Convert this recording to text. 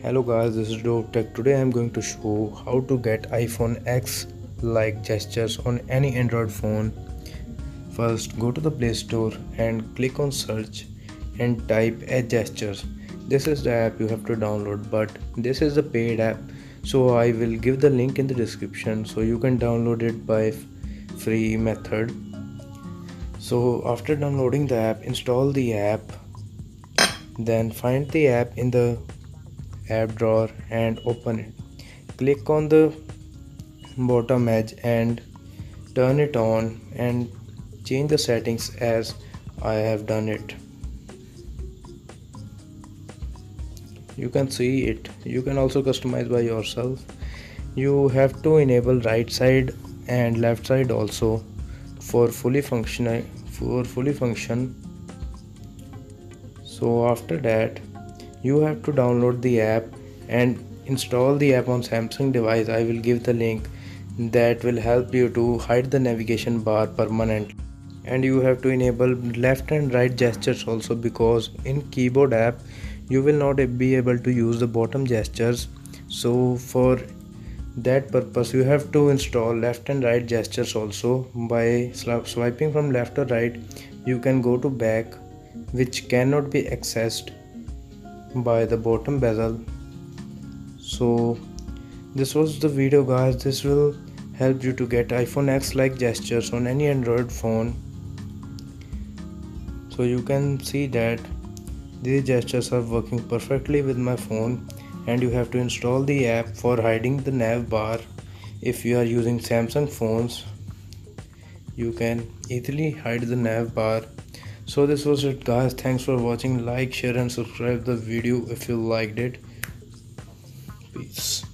Hello guys, this is Dope Tech. Today I am going to show how to get iPhone X like gestures on any Android phone. First, go to the Play Store and click on search and type Edge Gestures. This is the app you have to download, but this is the paid app. So I will give the link in the description so you can download it by free method. So after downloading the app, install the app. Then find the app in the app drawer and open it click on the bottom edge and turn it on and change the settings as I have done it. You can see it. You can also customize by yourself. You have to enable right side and left side also for fully functional for fully function. So after that you have to download the app and install the app on Samsung device. I will give the link that will help you to hide the navigation bar permanently and you have to enable left and right gestures also because in keyboard app you will not be able to use the bottom gestures. So for that purpose you have to install left and right gestures also. By swiping from left or right you can go to back which cannot be accessed by the bottom bezel. So this was the video guys. This will help you to get iphone x like gestures on any android phone so you can see that these gestures are working perfectly with my phone and you have to install the app for hiding the nav bar. If you are using samsung phones you can easily hide the nav bar. So this was it guys. Thanks for watching. Like share and subscribe the video if you liked it. Peace